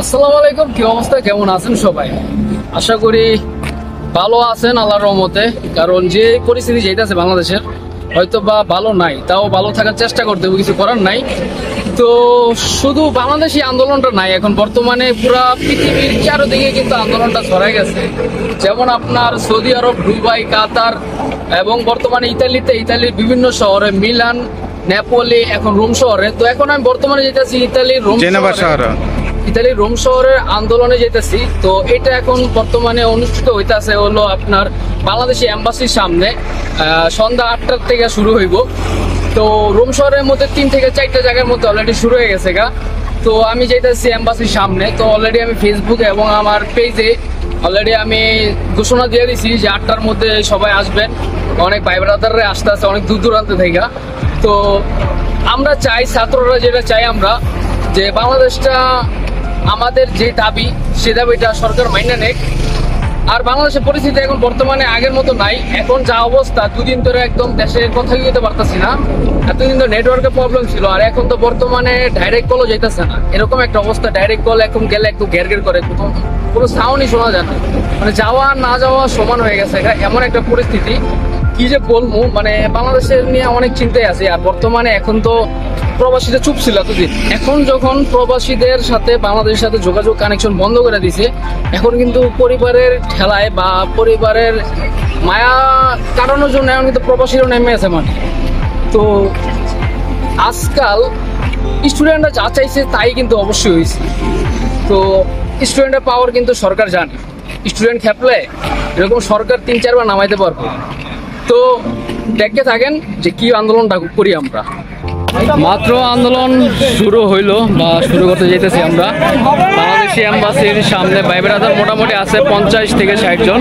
আসসালামু আলাইকুম কি অবস্থা? কেমন আছেন সবাই? আশা করি ভালো আছেন আল্লাহর রহমতে। কারণ যে পরিস্থিতি যেটাছে বাংলাদেশের হয়তো বা ভালো নাই তাও ভালো থাকার চেষ্টা করতে কিছু করার নাই। তো শুধু বাংলাদেশি আন্দোলনটা নাই এখন বর্তমানে পুরা পৃথিবীর চারোদিকে কিন্তু আন্দোলনটা ছড়াই গেছে। যেমন আপনার সৌদি আরব দুবাই কাতার এবং বর্তমানে ইতালিতে ইতালির বিভিন্ন শহরে মিলান নেপোলি এখন রোম শহরে। তো এখন আমি বর্তমানে যেতেছি ইতালির রোম শহরে। ইতালির রোম শহরের আন্দোলনে যেতেছি, তো এটা এখন বর্তমানে অনুষ্ঠিত হইতাছে হলো আপনার বাংলাদেশি এম্বাসির সামনে সন্ধ্যা আটটার থেকে শুরু হইব। তো রোম শহরের মধ্যে তিন থেকে চারটা জায়গার মধ্যে অলরেডি শুরু হয়ে গেছে গা। তো আমি যেতেছি এম্বাসির সামনে, তো অলরেডি আমি ফেসবুকে এবং আমার পেজে অলরেডি আমি ঘোষণা দিয়ে দিছি যে আটটার মধ্যে সবাই আসবেন। অনেক ভাই আসতে আসতে অনেক দূর দূরান্ত থেকে। তো আমরা চাই, ছাত্ররা যেটা চাই আমরা, যে বাংলাদেশটা আমাদের যে দাবি, সে দাবিটা সরকার মাইনে নেক। আর বাংলাদেশের পরিস্থিতি এখন বর্তমানে আগের মতো নাই। এখন যা অবস্থা, দুদিন ধরে একদম দেশের কথা যেতে পারতাছি না। এতদিন তো নেটওয়ার্কের প্রবলেম ছিল, আর এখন তো বর্তমানে ডাইরেক্ট কলও যেতেছে না। এরকম একটা অবস্থা ডাইরেক্ট কল এখন গেলে একটু ঘের ঘের করে। কোনো সাউন্ডই শোনা যায় না। মানে যাওয়া না যাওয়া সমান হয়ে গেছে। এমন একটা পরিস্থিতি। কি যে বলব মানে বাংলাদেশের নিয়ে অনেক চিন্তায় আছে। আর বর্তমানে এখন তো প্রবাসীরা চুপ ছিল এতদিন। এখন যখন প্রবাসীদের সাথে, বাংলাদেশের সাথে যোগাযোগ কানেকশন বন্ধ করে দিছে, এখন কিন্তু পরিবারের ঠেলায় বা পরিবারের মায়া কাটানোর জন্য এখন কিন্তু প্রবাসীরাও নেমে আছে মানে। তো আজকাল স্টুডেন্টরা যা চাইছে তাই কিন্তু অবশ্যই হয়েছে। তো স্টুডেন্টের পাওয়ার কিন্তু সরকার জানে। স্টুডেন্ট খেপলে, এরকম সরকার তিন চারবার নামাইতে পারবে। তো দেখতে থাকেন যে কি আন্দোলনটা করি আমরা। মাত্র আন্দোলন শুরু হইল বা শুরু করতে যেতেছি আমরা। বাংলাদেশি এম্বাসির সামনে ভাই বেড়াদার মোটামুটি আছে পঞ্চাশ থেকে ষাট জন।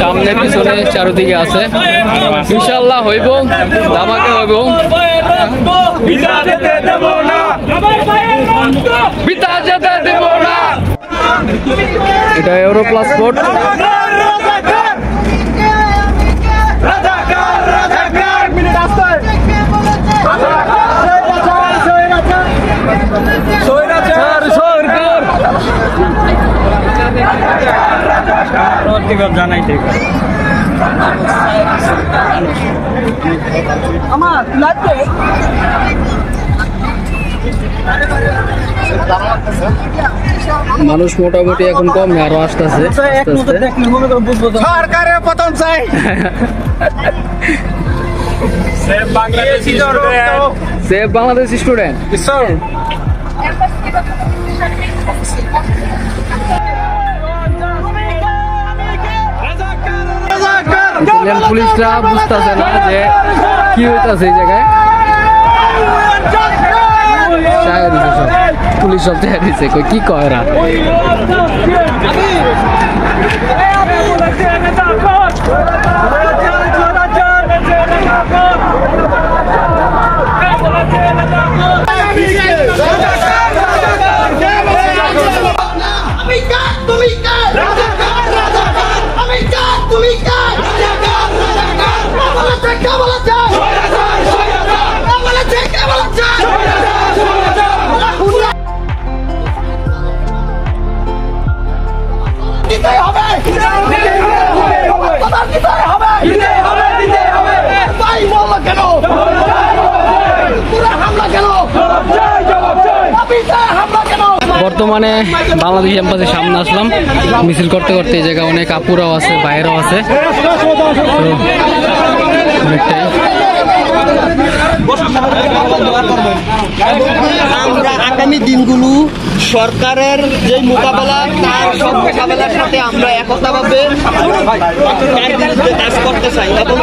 সামনে পিছনে চারদিকে আছে। ইনশাল্লাহ হইব দামাকে হইব। যেতে দেব না আমার ভাইয়ের রক্ত বিতা যেতে দেব না এটা ইউরো পাসপোর্ট রাজাকার রাজাকার রাজাকার মিনিট রাস্তায় সৈরাচার আমার লাগবে মানুষ মোটামুটি এখন কম আরও আসতেছে আস্তে আস্তে। সরকারের পতন চাই। বাংলাদেশি সেভ বাংলাদেশ স্টুডেন্ট পুলিশরা বুঝতেছে না যে কি হইতাছে এই জায়গায় চায় দিছে সব পুলিশ সব চায় দিছে কই কি কয় এরা বর্তমানে বাংলাদেশ এম্বাসির সামনে আসলাম। মিছিল করতে করতে এই জায়গায় অনেক আপুরাও আছে বাইরেও আছে। আমরা আগামী দিনগুলো সরকারের যে মোকাবেলা তার সব মোকাবেলার সাথে আমরা একতাভাবে কাজ করতে চাই এবং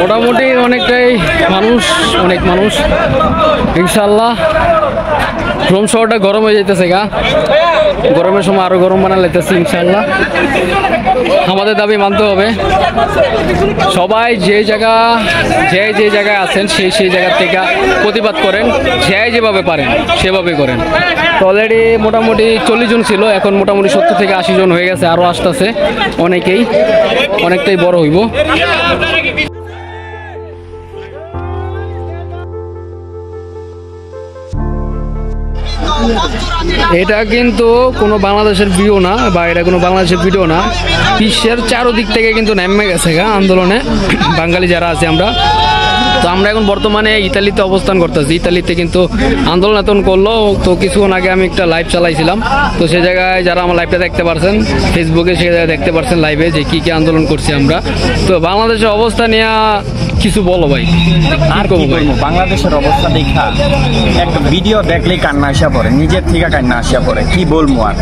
মোটামুটি অনেকটাই মানুষ অনেক মানুষ। ইনশাল্লাহ রোম শহরটা গরম হয়ে যাইতেছে গা। গরমের সময় আরও গরম বানা লাইতেছে ইনশাল্লাহ আমাদের দাবি মানতে হবে। সবাই যে জায়গা, যে যে জায়গায় আছেন, সেই সেই জায়গা থেকে প্রতিবাদ করেন। যে যেভাবে পারেন, সেভাবে করেন। অলরেডি মোটামুটি চল্লিশ জন ছিল, এখন মোটামুটি সত্তর থেকে আশি জন হয়ে গেছে আরও আসতেছে অনেকেই। অনেকটাই বড় হইব। এটা কিন্তু কোনো বাংলাদেশের ভিডিও না, বা এটা কোনো বাংলাদেশের ভিডিও না। বিশ্বের চারোদিক থেকে কিন্তু নেমে গেছে গা আন্দোলনে। বাঙালি যারা আছে আমরা। তো আমরা এখন বর্তমানে ইতালিতে অবস্থান করতেছি। ইতালিতে কিন্তু আন্দোলন এতন করল। তো কিছুক্ষণ আগে আমি একটা লাইভ চালাইছিলাম। তো সে জায়গায় যারা আমার লাইভটা দেখতে পারছেন ফেসবুকে সে জায়গায় দেখতে পারছেন লাইভে যে কী কী আন্দোলন করছি আমরা। তো বাংলাদেশের অবস্থা নিয়ে কিছু বলো ভাই। আর কি করব বাংলাদেশের অবস্থা দেখা একটা ভিডিও দেখলেই কান্না আসা পড়ে নিজের থেকে কান্না আসা পড়ে কি বলব আর?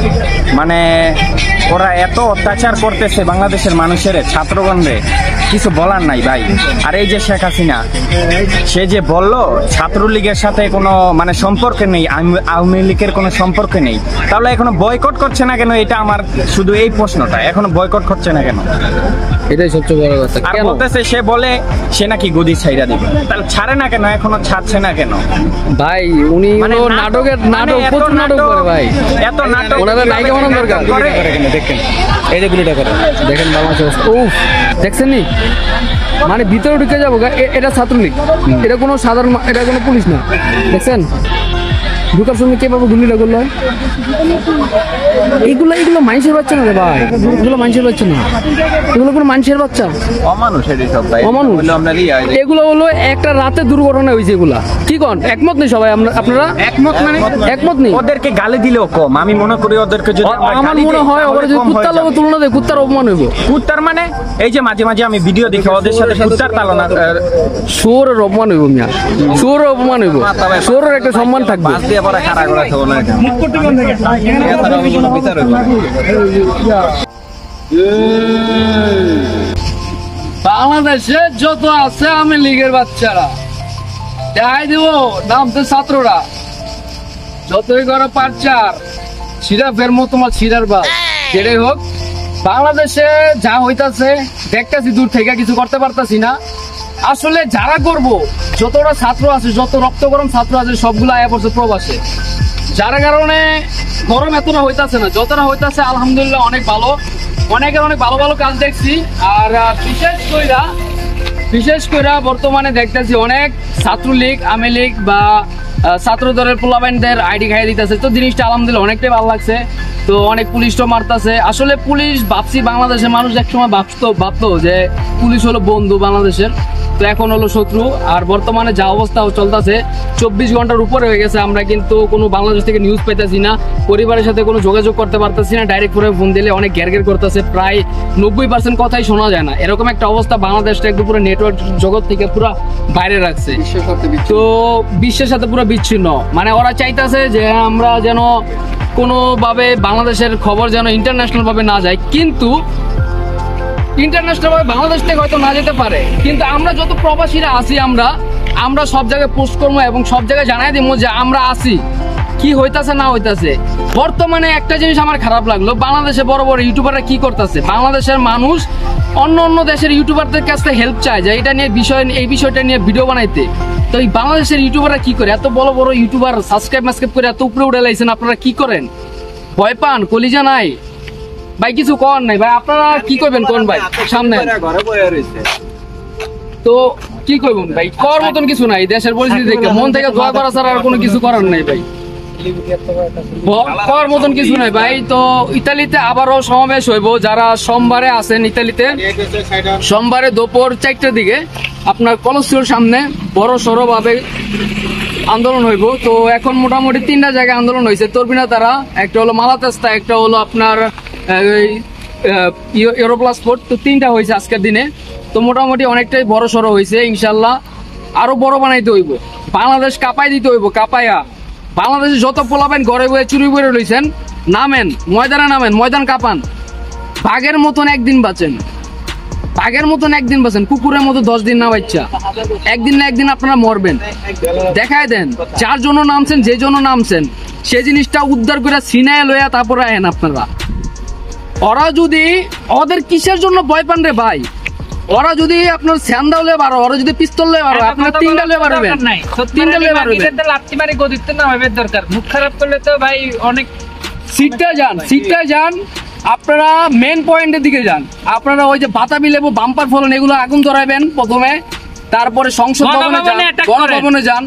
মানে ওরা এত অত্যাচার করতেছে বাংলাদেশের মানুষের ছাত্রগণরে কিছু বলার নাই ভাই। আর এই যে শেখ হাসিনা সে যে বলল ছাত্রলীগের সাথে কোনো মানে সম্পর্ক নেই আওয়ামী- আওয়ামী লীগের কোনো সম্পর্ক নেই তাহলে এখনও বয়কট করছে না কেন? এটা আমার শুধু এই প্রশ্নটা এখনও বয়কট করছে না কেন? এটাই সবচেয়ে বড় কথা। আর বলতেছে সে বলে সে নাকি গদি ছাইরা দিবে? তাহলে ছাড়ে না কেন? এখনও ছাড়ছে না কেন? ভাই উনি মানে নাটকের মানে নাটক প্রচুর নাটক করে ভাই। এত নাটক ওনাদের নায়িকা বানানো দরকার? দেখেন। এই যে গুলিটা করে। দেখেন বাংলাদেশ উফ দেখছেন নি মানে ভিতরে ঢুকে যাব এটা ছাত্রলীগ। এটা কোনো সাধারণ এটা কোনো পুলিশ না। দেখছেন? ঢুকার সময় কে বাবু গুলিটা করল এইগুলো এইগুলো মানুষের বাচ্চা না রে ভাই। এগুলো মানুষের বাচ্চা না। এগুলো কোনো মানুষের বাচ্চা? অমানুষ সব ভাই। অমানুষ? এগুলো হলো একটা রাতে দুর্ঘটনা হয়েছে এগুলা। কি কন? একমত নেই সবাই আমরা- আপনারা? একমত মানে? একমত নেই। ওদেরকে গালি দিলেও কম। আমি মনে করি ওদেরকে যদি আমরা আমার মনে হয় ওরা যদি কুত্তার। লোক তুলনা দেয় কুত্তার অপমান হইব। কুত্তার মানে? এই যে মাঝে মাঝে আমি ভিডিও দেখি ওদের সাথে কুত্তার তালনা সুরের অপমান হইব মিয়া। সুরের অপমান হইব। সুরের একটা সম্মান থাকবে। পরে খাড়া করা খাব না বিচার হইব বাংলাদেশে যত আছে আমি লীগের বাচ্চারা। দেখাই দিব নামতে ছাত্ররা। যতই করো পারচার সিরা ফেরমো তোমার সিরার বা যেটাই হোক বাংলাদেশে যা হইতাছে দেখতেছি দূর থেকে কিছু করতে পারতাছি না। আসলে যারা করব যতটা ছাত্র আছে, যত রক্ত গরম ছাত্র আছে, সবগুলো আয়া পড়ছে প্রবাসে। যার কারণে গরম এতটা হইতাছে না। যতটা হইতাছে, আলহামদুলিল্লাহ অনেক ভালো। অনেকের অনেক ভালো ভালো কাজ দেখছি। আর বিশেষ কইরা, বিশেষ করে বর্তমানে দেখতেছি অনেক ছাত্রলীগ আওয়ামী লীগ বা ছাত্র দলের পোলাবাইনদের আইডি খাইয়ে দিতেছে। তো জিনিসটা আলহামদুলিল্লাহ অনেকটাই ভালো লাগছে। তো অনেক পুলিশও মারতাছে। আসলে পুলিশ ভাবছি বাংলাদেশের মানুষ একসময় ভাবতো ভাবতো যে পুলিশ হলো বন্ধু বাংলাদেশের। তো এখন হলো শত্রু আর বর্তমানে যা অবস্থা চলতেছে চব্বিশ ঘণ্টার উপরে হয়ে গেছে। আমরা কিন্তু কোনো বাংলাদেশ থেকে নিউজ পেতেছি না পরিবারের সাথে কোনো যোগাযোগ করতে পারতেছি না ডাইরেক্ট করে ফোন দিলে অনেক ঘের ঘের করতেছে প্রায় নব্বই পার্সেন্ট কথাই শোনা যায় না। এরকম একটা অবস্থা বাংলাদেশটা একটু পুরো নেটওয়ার্ক জগৎ থেকে পুরো বাইরে রাখছে। তো বিশ্বের সাথে পুরো বিচ্ছিন্ন। মানে ওরা চাইতেছে যে আমরা যেন কোনোভাবে বাংলাদেশের খবর যেন ইন্টারন্যাশনালভাবে না যায়। কিন্তু ইন্টারন্যাশনাল ভাবে বাংলাদেশ থেকে হয়তো না যেতে পারে। কিন্তু আমরা যত প্রবাসীরা আছি আমরা আমরা সব জায়গায় পোস্ট করব এবং সব জায়গায় জানাই দিব যে আমরা আছি। কি হইতাছে, না হইতাছে। বর্তমানে একটা জিনিস আমার খারাপ লাগল, বাংলাদেশে বড় বড় ইউটিউবাররা কি করতেছে? বাংলাদেশের মানুষ অন্য অন্য দেশের ইউটিউবারদের কাছ থেকে হেল্প চায় যে এটা নিয়ে বিষয়, এই বিষয়টা নিয়ে ভিডিও বানাইতে। তো এই বাংলাদেশের ইউটিউবাররা কি করে? এত বড় বড় ইউটিউবার সাবস্ক্রাইব মাসক্রাইব করে এত উপরে উঠে লাইছেন, আপনারা কি করেন? ভয় পান, কলিজা নাই। ভাই, কিছু কর নাই। ভাই, আপনারা কি করবেন কোন ভাই? সামনে। তো কি করবেন ভাই? কর মতন কিছু নাই। দেশের পরিস্থিতি দেখে মন থেকে দোয়া করা ছাড়া আর কোনো কিছু করার নাই ভাই। করার মতন কিছু নাই ভাই। তো ইতালিতে আবারও সমাবেশ হইব। যারা সোমবারে আছেন ইতালিতে, সোমবারে দুপুর চারটার দিকে আপনার কলসিওর সামনে বড় সড়ো ভাবে আন্দোলন হইব। তো এখন মোটামুটি তিনটা জায়গায় আন্দোলন হয়েছে তরবিনা তারা একটা হলো মালাতেস্তা, একটা হলো আপনার ইউরোপ্লাস স্পোর্ট তো তিনটা হয়েছে আজকের দিনে। তো মোটামুটি অনেকটাই বড় সড়ো হয়েছে ইনশাল্লাহ আরও বড় বানাইতে হইব। বাংলাদেশ কাপাই দিতে হইব, কাপাইয়া। বাংলাদেশে যত পোলাবেন ঘরে বয়ে চুরি করে রয়েছেন নামেন, ময়দানে নামেন, ময়দান কাপান। বাঘের মতন একদিন বাঁচেন। বাঘের মতন একদিন বাঁচেন, কুকুরের মতো দশ দিন না বাচ্চা। একদিন না একদিন আপনারা মরবেন। দেখায় দেন, যার জন্য নামছেন, যে জন্য নামছেন, সে জিনিসটা উদ্ধার করে সিনায় লইয়া তারপরে আয়েন আপনারা। ওরা যদি ওদের কিসের জন্য ভয় পান রে ভাই? ওরা যদি আপনার স্যান্ডাল লয়ে বারো ওরা যদি পিস্তল লয়ে বারো আপনার তিনটা লয়ে পারবেন তিনটা লয়ে পারবেন লাত্তি মারি গদিতে না হবে দরকার। মুখ খারাপ করলে তো ভাই অনেক সিটটায় যান সিটটায় যান। আপনারা মেন পয়েন্টের দিকে যান। আপনারা ওই যে বাতাবি লেবু বাম্পার ফলন এগুলো আগুন ধরাবেন প্রথমে। তারপরে সংসদ ভবনে যান গণভবনে যান।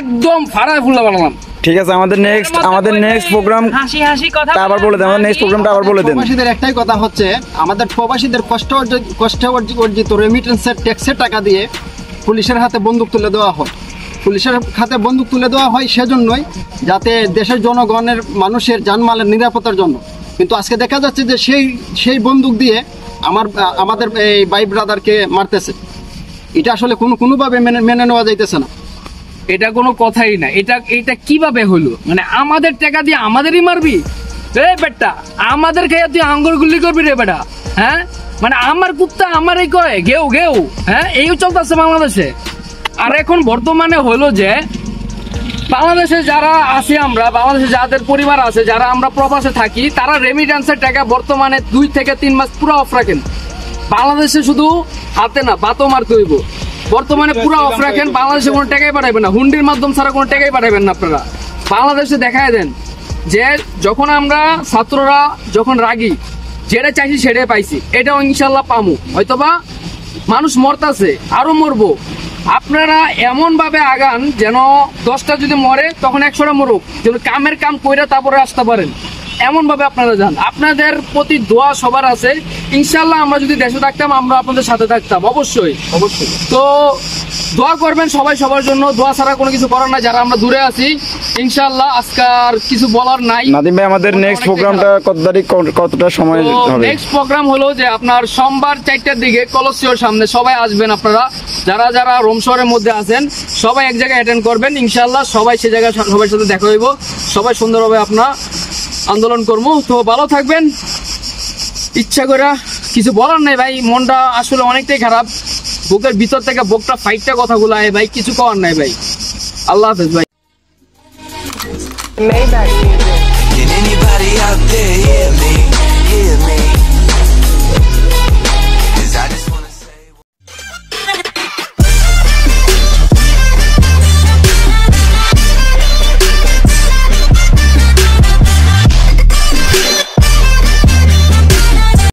একদম ফাড়ায় ফুলে বানালাম। ঠিক আছে আমাদের নেক্সট আমাদের নেক্সট প্রোগ্রাম হাসি হাসি কথা আবার বলে দেন আমাদের নেক্সট প্রোগ্রামটা আবার বলে দেন। প্রবাসীদের একটাই কথা হচ্ছে আমাদের প্রবাসীদের কষ্ট কষ্টে অর্জি- অর্জিত রেমিটেন্সের ট্যাক্সের টাকা দিয়ে পুলিশের হাতে বন্দুক তুলে দেওয়া হয়। পুলিশের হাতে বন্দুক তুলে দেওয়া হয় সেজন্যই যাতে দেশের জনগণের মানুষের জানমালের নিরাপত্তার জন্য। কিন্তু আজকে দেখা যাচ্ছে যে সেই সেই বন্দুক দিয়ে আমার আমাদের এই ভাই ব্রাদারকে মারতেছে। এটা আসলে কোনো কোনোভাবে মেনে মেনে নেওয়া যাইতেছে না। এটা কোনো কথাই না। এটা এটা কীভাবে হলো মানে আমাদের টাকা দিয়ে আমাদেরই মারবি? এ বেটা, আমাদের খেয়ে তুই আঙ্গুর গুলি করবি রে বেটা হ্যাঁ? মানে আমার কুত্তা আমারই কয় গেউ গেউ হ্যাঁ? এই চলতেছে বাংলাদেশে। আর এখন বর্তমানে হলো যে, বাংলাদেশে যারা আছি আমরা, বাংলাদেশে যাদের পরিবার আছে, যারা আমরা প্রবাসে থাকি, তারা রেমিটেন্সের টাকা বর্তমানে দুই থেকে তিন মাস পুরো অফ রাখেন বাংলাদেশে শুধু হাতে না, বাতও মারতে হইব। বর্তমানে পুরো অফ রাখেন বাংলাদেশে কোনো টাকাই পাঠাবেন না। হুন্ডির মাধ্যম ছাড়া কোনো টাকাই পাঠাবেন না আপনারা। বাংলাদেশে দেখায় দেন যে যখন আমরা ছাত্ররা যখন রাগি যেটা চাইছি সেটাই পাইছি। এটাও ইনশাল্লাহ পামু। হয়তোবা মানুষ মরতাছে আরও মরবো। আপনারা এমন ভাবে আগান যেন দশটা যদি মরে তখন একশোটা মরুক। যেন কামের কাম কইরা তারপরে আসতে পারেন। এমন ভাবে আপনারা যান। আপনাদের প্রতি দোয়া সবার আছে। ইনশাল্লাহ আমরা যদি দেশে থাকতাম আমরা আপনাদের সাথে থাকতাম অবশ্যই। অবশ্যই। তো দোয়া করবেন সবাই সবার জন্য। দোয়া ছাড়া কোনো কিছু করার নাই যারা আমরা দূরে আছি। ইনশাল্লাহ আজকার কিছু বলার নাই। নাদিম ভাই আমাদের নেক্সট প্রোগ্রামটা কত তারিখ কতটা সময় হবে? নেক্সট প্রোগ্রাম হলো যে আপনার সোমবার চারটার দিকে কলসিওর সামনে সবাই আসবেন আপনারা। যারা যারা রোম শহরের মধ্যে আছেন সবাই এক জায়গায় অ্যাটেন্ড করবেন। ইনশাল্লাহ সবাই সে জায়গায় সবার সাথে দেখা হইব। সবাই সুন্দরভাবে আপনার আন্দোলন করব। তো ভালো থাকবেন। ইচ্ছা করে কিছু বলার নাই ভাই মনটা আসলে অনেকটাই খারাপ। বুকের ভিতর থেকে বুকটা ফাইটটা কথাগুলো আয় ভাই কিছু করার নাই ভাই। আল্লাহ হাফেজ ভাই। Can anybody out there hear me? Hear me?